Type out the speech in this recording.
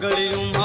આંગળીઓમાં